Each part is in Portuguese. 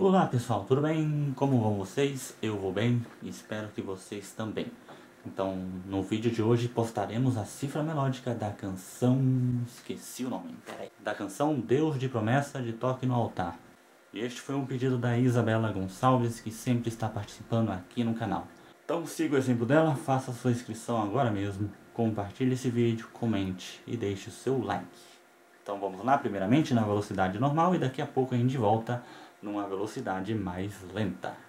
Olá pessoal, tudo bem? Como vão vocês? Eu vou bem espero que vocês também. Então, no vídeo de hoje postaremos a cifra melódica da canção... esqueci o nome, peraí. Da canção Deus de Promessa de Toque no Altar. Este foi um pedido da Isabela Gonçalves, que sempre está participando aqui no canal. Então siga o exemplo dela, faça sua inscrição agora mesmo, compartilhe esse vídeo, comente e deixe o seu like. Então vamos lá, primeiramente na velocidade normal e daqui a pouco a gente volta numa velocidade mais lenta.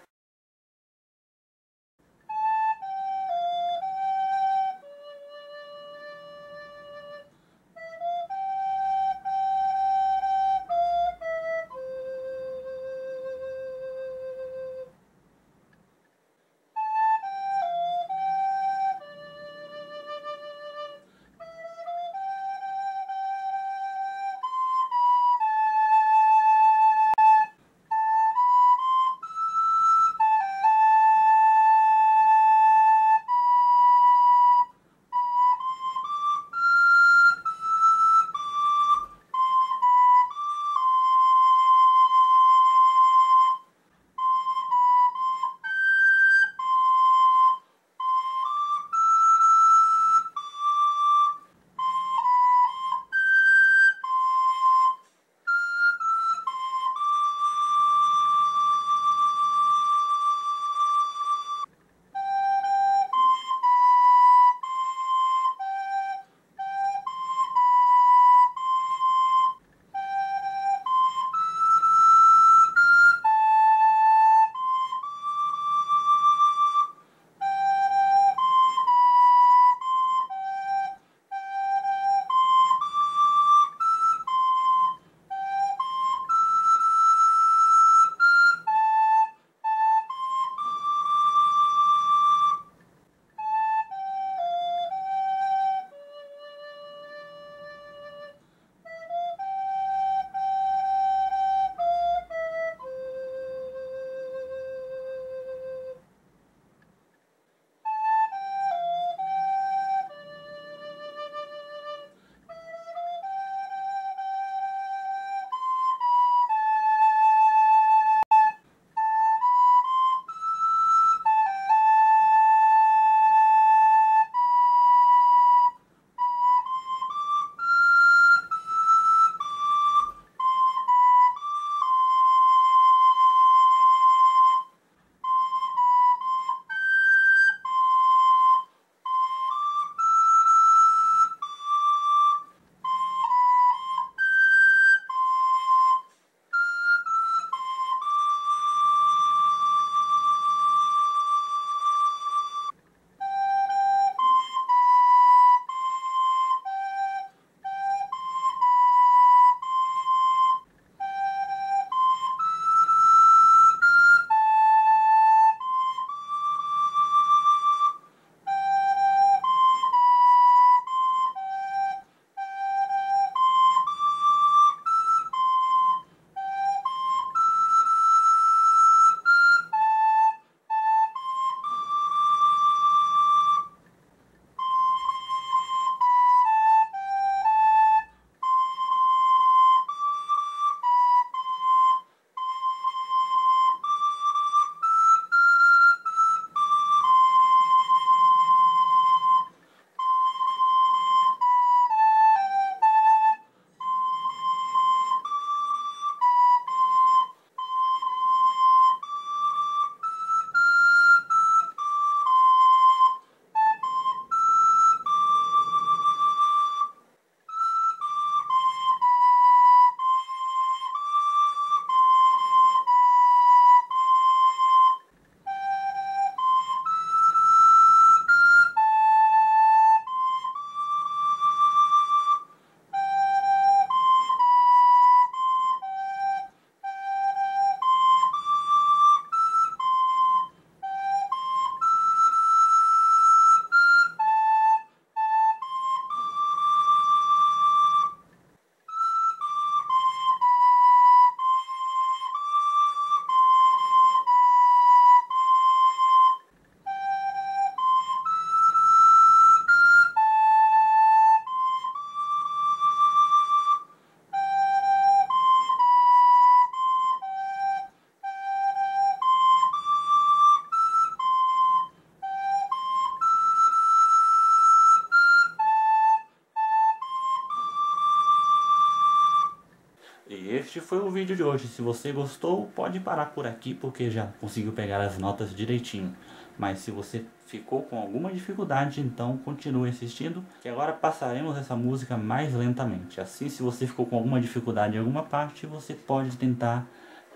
Este foi o vídeo de hoje. Se você gostou, pode parar por aqui porque já conseguiu pegar as notas direitinho. Mas se você ficou com alguma dificuldade, então continue assistindo, que agora passaremos essa música mais lentamente. Assim, se você ficou com alguma dificuldade em alguma parte, você pode tentar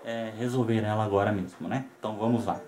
é, resolver ela agora mesmo, né? Então vamos lá.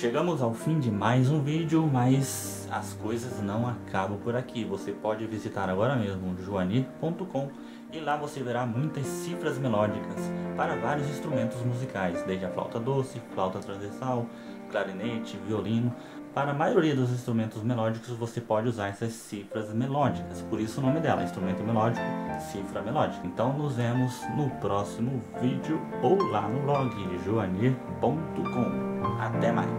Chegamos ao fim de mais um vídeo, mas as coisas não acabam por aqui. Você pode visitar agora mesmo joanir.com e lá você verá muitas cifras melódicas para vários instrumentos musicais, desde a flauta doce, flauta transversal, clarinete, violino. Para a maioria dos instrumentos melódicos você pode usar essas cifras melódicas, por isso o nome dela, instrumento melódico, cifra melódica. Então nos vemos no próximo vídeo ou lá no blog joanir.com. Até mais!